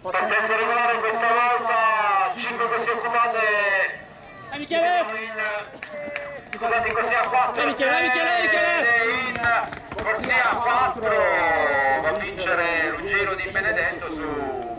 Partenza regolare questa volta, 5 così occupate. Dai Michele! Scusate, così a 4. Dai eh, Michele, dai Michele, Michele! In corsia 4 va a vincere Ruggero Di Benedetto su